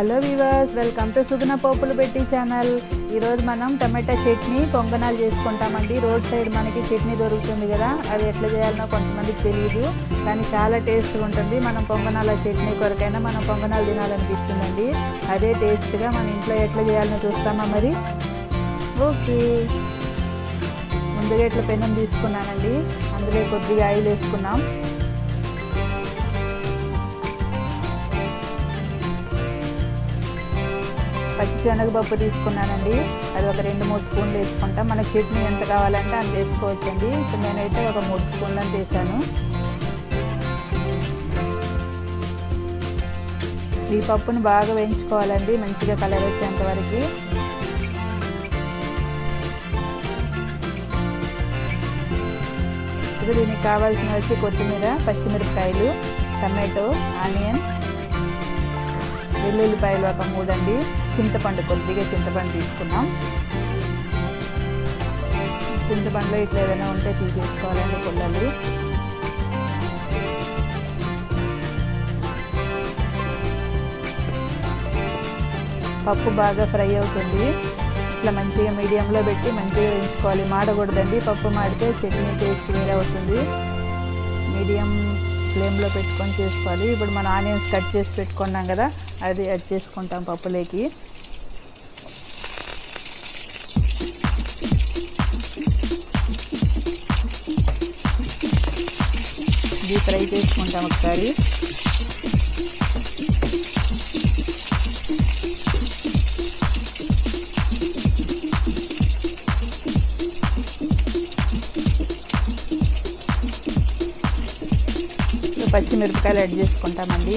Hello viewers welcome to Suguna Populu Petti channel. ఈరోజు మనం టమాటా చట్నీ పొంగనాలు చేసుకుంటామండి. రోడ్ సైడ్ మనకి చట్నీ దొరుకుతుంది కదా అది ఎట్లా చేయాలనో కొంతమందికి తెలియదు కానీ చాలా టేస్ట్గా ఉంటుంది. మనం పొంగనాల చట్నీ కొరకైనా మనం పొంగనాలు తినాలనిపిస్తుందండి. అదే టేస్ట్గా మన ఇంట్లో ఎట్లా చేయాలనో చూస్తామా మరి? ఓకే. ముందుగా ఇట్లా పెనం తీసుకున్నానండి. అందులో కొద్దిగా ఆయిల్ వేసుకున్నాం. పచ్చిశనగపప్పు తీసుకున్నానండి. అది ఒక రెండు మూడు స్పూన్లు వేసుకుంటాం. మనకు చట్నీ ఎంత కావాలంటే అంత వేసుకోవచ్చండి. ఇప్పుడు నేనైతే ఒక మూడు స్పూన్లు అంత వేసాను ఈ పప్పుని బాగా వేయించుకోవాలండి. మంచిగా కలర్ వచ్చేంత వరకు. ఇప్పుడు దీనికి కావాల్సిన వచ్చి కొత్తిమీర పచ్చిమిరపకాయలు టమాటో ఆనియన్ వెల్లుల్లిపాయలు ఒక మూడండి. చింతపండు కొద్దిగా చింతపండు తీసుకున్నాం. చింతపండులో ఇట్లా ఏదైనా ఉంటే తీసేసుకోవాలండి పుల్లలు. పప్పు బాగా ఫ్రై అవుతుంది. ఇట్లా మంచిగా మీడియంలో పెట్టి మంచిగా వేయించుకోవాలి. మాడకూడదండి. పప్పు మాడితే చట్నీ టేస్ట్ వేరే అవుతుంది మీడియం ఫ్లేమ్లో పెట్టుకొని చేసుకోవాలి. ఇప్పుడు మనం ఆనియన్స్ కట్ చేసి పెట్టుకున్నాం కదా అది యాడ్ చేసుకుంటాం పప్పులోకి. ఇది ఫ్రై చేసుకుంటాం ఒకసారి. పచ్చిమిరపకాయలు యాడ్ చేసుకుంటామండి.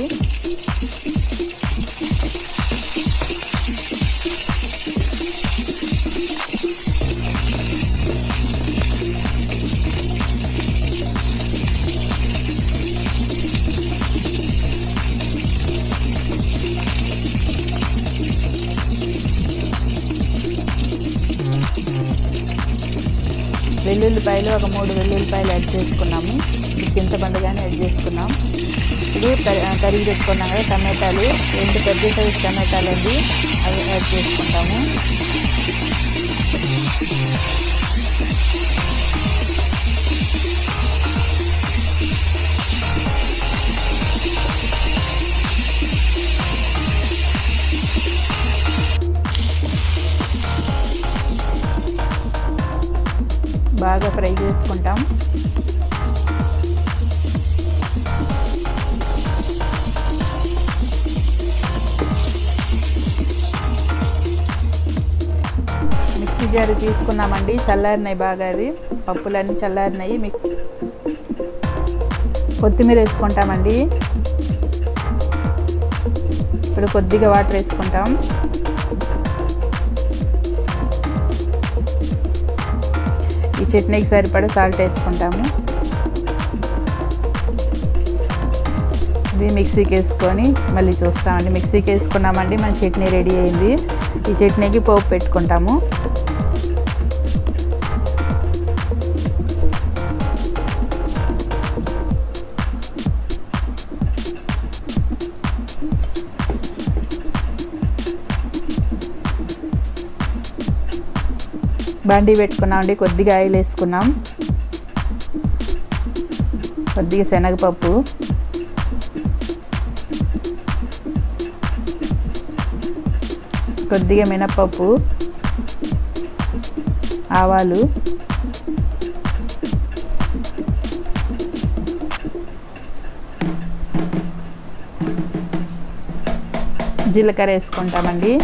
వెల్లుల్లిపాయలు ఒక మూడు వెల్లుల్లిపాయలు యాడ్ చేసుకున్నాము. చింతపండు కానీ యాడ్ చేసుకున్నాం ఇప్పుడు తరిగి పెట్టుకున్నాం కదా టమాటాలు. రెండు పెద్ద సైజు టమాటాలు అండి. అవి యాడ్ చేసుకుంటాము. బాగా ఫ్రై చేసుకుంటాం. గారు తీసుకున్నామండి. చల్లారినాయి బాగా అది. పప్పులన్నీ చల్లారినాయి. మీకు కొత్తిమీర వేసుకుంటామండి. ఇప్పుడు కొద్దిగా వాటర్ వేసుకుంటాం. ఈ చట్నీకి సరిపడా సాల్ట్ వేసుకుంటాము. ఇది మిక్సీకి వేసుకొని మళ్ళీ చూస్తామండి. మిక్సీకి వేసుకున్నామండి. మన చట్నీ రెడీ అయింది. ఈ చట్నీకి పోపు పెట్టుకుంటాము. బండి పెట్టుకున్నామండి కొద్దిగా ఆయిల్ వేసుకున్నాం. కొద్దిగా శనగపప్పు. కొద్దిగా మినప్పప్పు. ఆవాలు. జీలకర్ర వేసుకుంటామండి.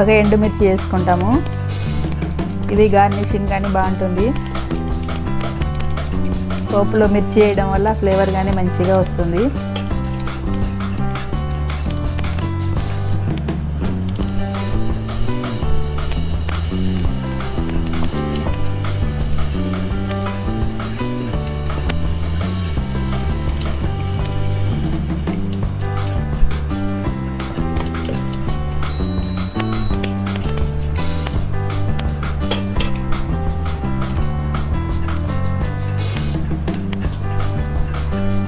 ఒక ఎండుమిర్చి వేసుకుంటాము ఇది గార్నిషింగ్ కానీ బాగుంటుంది. పోపులో మిర్చి వేయడం వల్ల ఫ్లేవర్ కానీ మంచిగా వస్తుంది.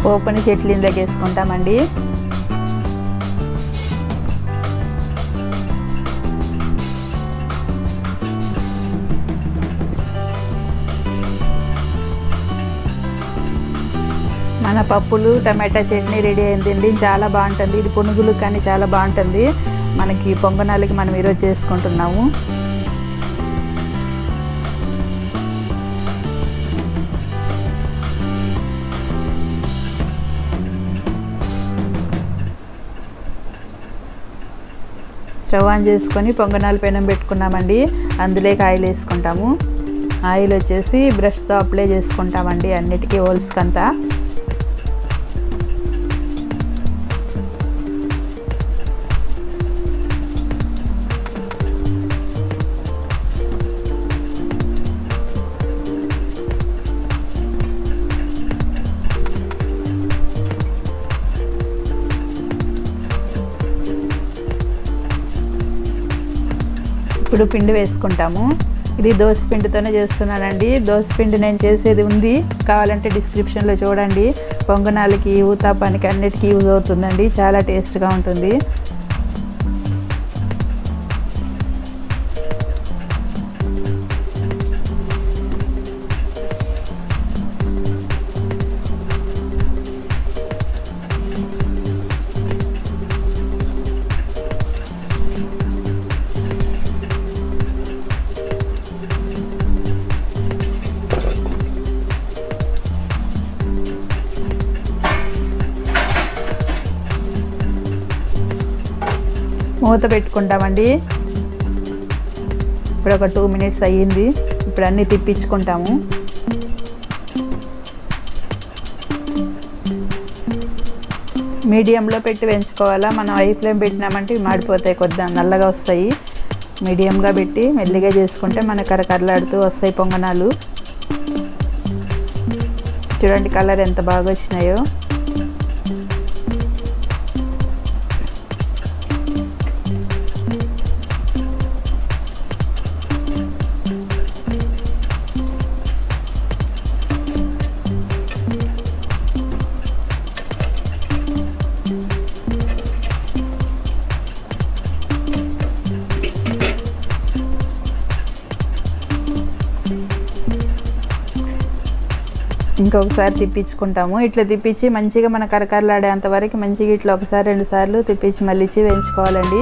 పోపుని ఇందాక వేసుకుంటామండి. మన పప్పులు టమాటా చట్నీ రెడీ అయిందండి. చాలా బాగుంటుంది. ఇది పునుగులు కానీ చాలా బాగుంటుంది. మనకి పొంగనాలకి మనం ఈరోజు చేసుకుంటున్నాము. స్టవ్ ఆన్ చేసుకొని పొంగనాలు పెనం పెట్టుకున్నామండి. అందులోకి ఆయిల్ వేసుకుంటాము. ఆయిల్ వచ్చేసి బ్రష్తో అప్లై చేసుకుంటామండి అన్నిటికీ హోల్స్కంతా. ఇప్పుడు పిండి వేసుకుంటాము. ఇది దోశ పిండితోనే చేస్తున్నానండి. దోశ పిండి నేను చేసేది ఉంది. కావాలంటే డిస్క్రిప్షన్లో చూడండి. పొంగనాలకి ఊతాపానికి అన్నిటికీ యూజ్ అవుతుందండి. చాలా టేస్ట్గా ఉంటుంది. మూత పెట్టుకుంటామండి. ఇప్పుడు ఒక టూ మినిట్స్ అయ్యింది. ఇప్పుడు అన్నీ తిప్పించుకుంటాము. మీడియంలో పెట్టి పెంచుకోవాలా మనం హై ఫ్లేమ్ పెట్టినామంటే మాడిపోతాయి కొద్దిగా నల్లగా వస్తాయి. మీడియంగా పెట్టి మెల్లిగా చేసుకుంటే మన కరకరలాడుతూ వస్తాయి పొంగనాలు. చూడండి కలర్ ఎంత బాగా వచ్చినాయో. ఇంకొకసారి తిప్పించుకుంటాము. ఇట్లా తిప్పించి మంచిగా మన కరకరలాడేంత వరకు మంచిగా ఇట్లా ఒకసారి రెండు సార్లు తిప్పించి మళ్ళీ ఇచ్చి వేయించుకోవాలండి.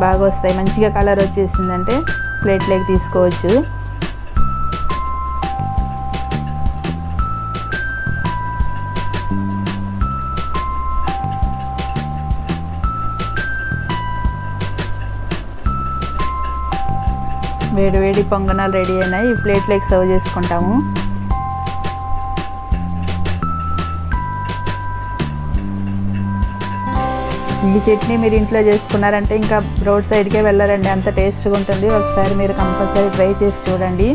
బాగా వస్తాయి. మంచిగా కలర్ వచ్చేసిందంటే ప్లేట్లోకి తీసుకోవచ్చు. వేడి వేడి పొంగనాలు రెడీ అయినాయి. ఈ ప్లేట్లోకి సర్వ్ చేసుకుంటాము. ఈ చట్నీ మీరు ఇంట్లో చేసుకున్నారంటే ఇంకా రోడ్ సైడ్కే వెళ్ళారండి. అంత టేస్ట్గా ఉంటుంది. ఒకసారి మీరు కంపల్సరీ ట్రై చేసి చూడండి.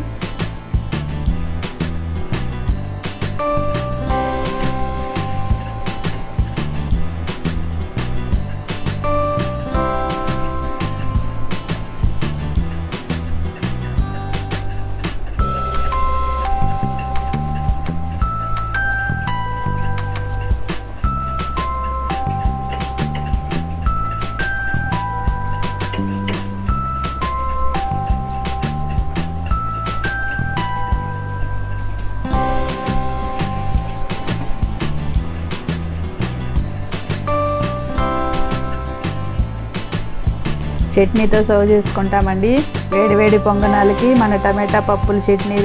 చట్నీతో సర్వ్ చేసుకుంటామండి. వేడి వేడి పొంగనాలకి మన టమాటా పప్పుల చట్నీ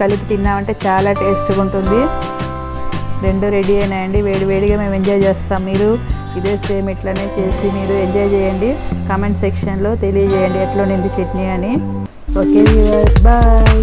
కలిపి తిన్నామంటే చాలా టేస్ట్గా ఉంటుంది. రెండు రెడీ అయినాయండి. వేడి వేడిగా మేము ఎంజాయ్ చేస్తాం మీరు. ఇదే సేమ్ ఇట్లనే చేసి మీరు ఎంజాయ్ చేయండి. కామెంట్ సెక్షన్లో తెలియజేయండి ఎట్లా ఉండింది చట్నీ అని. Okay bye.